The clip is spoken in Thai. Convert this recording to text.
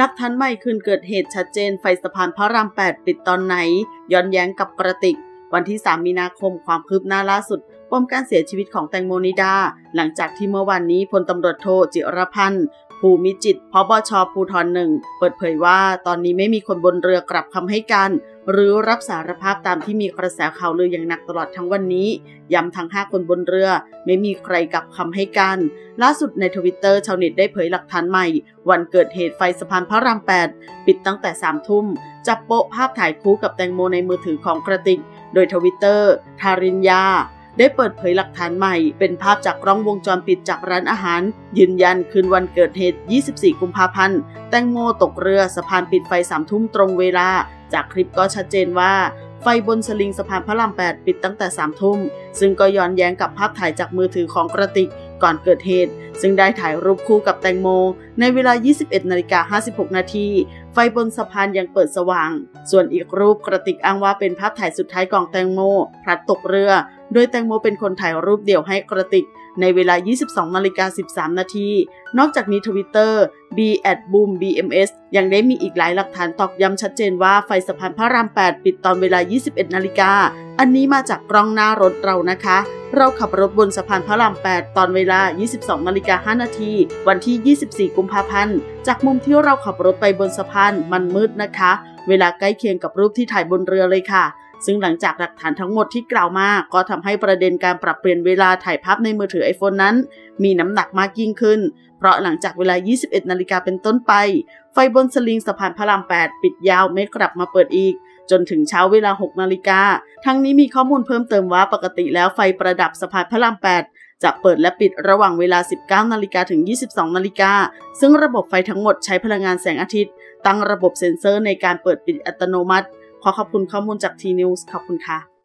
นักทันใหม่คืนเกิดเหตุชัดเจนไฟสะพานพระราม 8 ปิดตอนไหน ย้อนแย้งกับกระติก วันที่ 3 มีนาคมความคืบหน้าล่าสุดปมการเสียชีวิตของแตงโมนิดา หลังจากที่เมื่อวานนี้พลตำรวจโทจิรพันธ์ ภูมิจิตพบชภูทรหนึ่งเปิดเผยว่าตอนนี้ไม่มีคนบนเรือกลับคำให้การ หรือรับสารภาพตามที่มีกระแสข่าวลืออย่างหนักตลอดทั้งวันนี้ย้ำทั้ง 5 คนบนเรือ ไม่มีใครกลับคำให้การล่าสุดในทวิตเตอร์ชาวเน็ตได้เผยหลักฐานใหม่ วันเกิดเหตุไฟสะพานพระราม 8 ปิดตั้งแต่ 3 ทุ่ม จับโป๊ะภาพถ่ายคู่กับแตงโมในมือถือของกระติก โดยทวิตเตอร์ทารินยา ได้เปิดเผยหลักฐานใหม่ เป็นภาพจากกล้องวงจรปิดจากร้านอาหาร ยืนยันคืนวันเกิดเหตุ 24 กุมภาพันธ์ แตงโมตกเรือสะพานปิดไฟสามทุ่มตรงเวลา จากคลิปก็ชัดเจนว่าไฟบนสลิงสะพานพระราม 8 ปิดตั้งแต่3ทุ่ม ซึ่งก็ย้อนแย้งกับภาพถ่ายจากมือถือของกระติกก่อนเกิดเหตุ ซึ่งได้ถ่ายรูปคู่กับแตงโม ในเวลา 21นาฬิกา56 นาที ไฟบนสะพานยังเปิดสว่าง ส่วนอีกรูปกระติกอ้างว่าเป็นภาพถ่ายสุดท้ายของแตงโม พลัดตกเรือ โดยแตงโมเป็นคนถ่ายรูปเดี่ยวให้กระติก ในเวลา 22นาฬิกา13 นาที นอกจากนี้ทวิตเตอร์ b at boom bms ยังได้มีอีกหลายหลักฐานตอกย้ำชัดเจนว่าไฟสะพานพระราม 8 ปิดตอนเวลา 21นาฬิกาอันนี้มาจากกล้องหน้ารถเรานะคะ เราขับรถบนสะพานพระราม 8 ตอนเวลา 22นาฬิกา5นาที วันที่ 24 กุมภาพันธ์ จากมุมที่เราขับรถไปบนสะพานมันมืดนะคะ เวลาใกล้เคียงกับรูปที่ถ่ายบนเรือเลยค่ะ ซึ่งหลังจากหลักฐานทั้งหมดที่กล่าวมา ก็ทำให้ประเด็นการปรับเปลี่ยนเวลาถ่ายภาพในมือถือ iPhone นั้น มีน้ำหนักมากยิ่งขึ้น เพราะหลังจากเวลา 21 นาฬิกาเป็นต้นไป ไฟบนสลิงสะพานพระราม 8 ปิดยาวไม่กลับมาเปิดอีกจนถึงเช้าเวลา 6 นาฬิกา ทั้งนี้มีข้อมูลเพิ่มเติมว่าปกติแล้วไฟประดับสะพานพระราม 8 จะเปิดและปิดระหว่างเวลา 19 นาฬิกาถึง 22 นาฬิกา ซึ่งระบบไฟทั้งหมดใช้พลังงานแสงอาทิตย์ ตั้งระบบเซ็นเซอร์ในการเปิดปิดอัตโนมัติ ขอขอบคุณข้อมูลจาก T News ขอบคุณค่ะ